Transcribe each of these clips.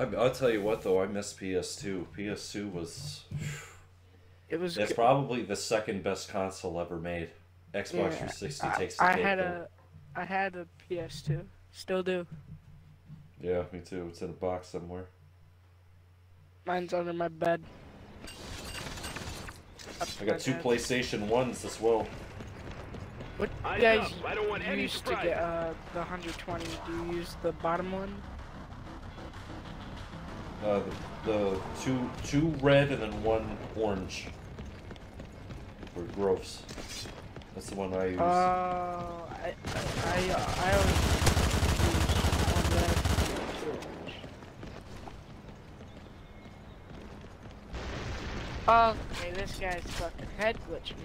I, I'll tell you what though, I miss PS2. PS2 was. It was. It's good. probably the second best console ever made. Xbox Yeah, 360 I, takes the I cake. had though. a, I had a PS2. Still do. Yeah, me too. It's in a box somewhere. Mine's under my bed. I got two PlayStation ones as well. What Eyes guys up, I don't want any used to get uh, the 120? Do you use the bottom one? Uh, the, the two two red and then one orange. For gross. That's the one I use. Uh, I, I, I, uh, I always use one red. Okay, this guy's fucking head glitching me.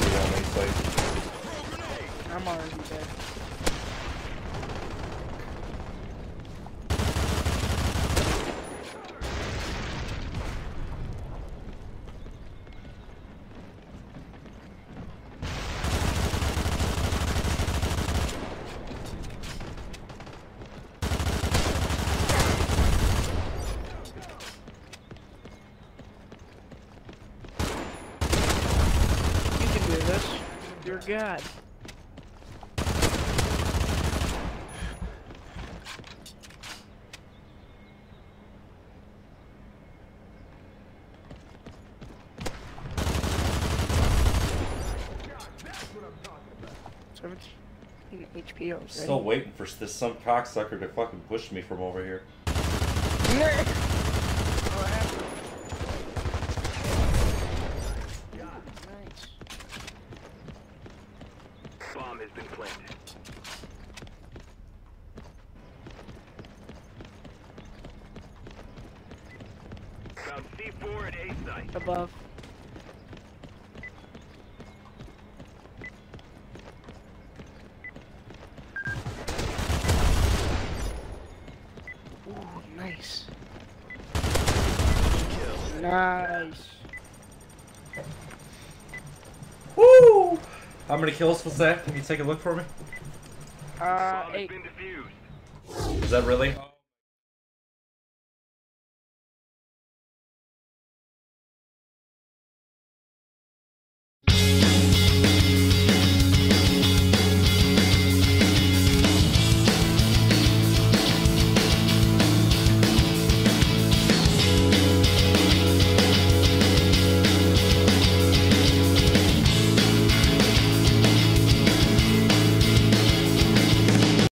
Yeah, on A site. I'm already dead. This. You're God. Seventeen HP already. Still waiting for this some cocksucker to fucking push me from over here. What happened? Nice. Bomb has been planted. Found C4 at A site. Above. Ooh, nice. Nice. Woo! How many kills was that? Can you take a look for me? Uh, eight. Is that really?